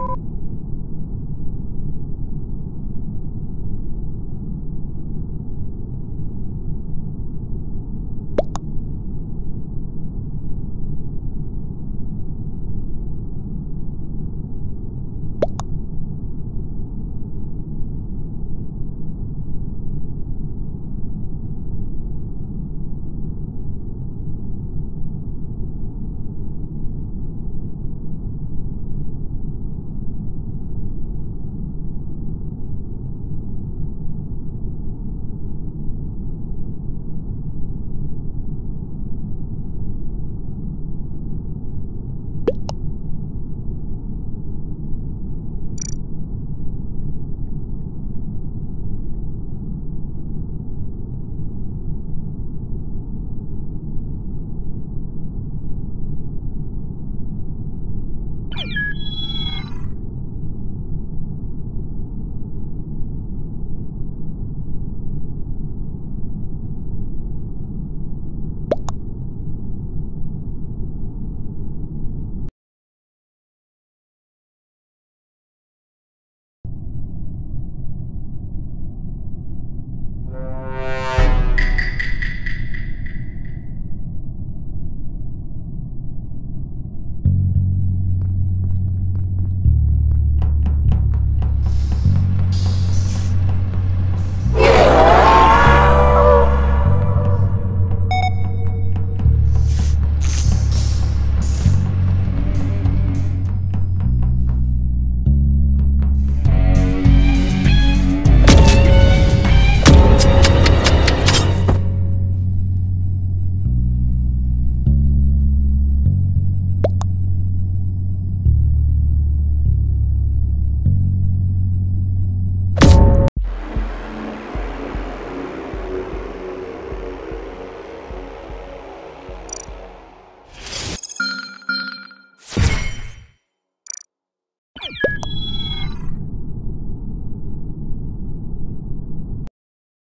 you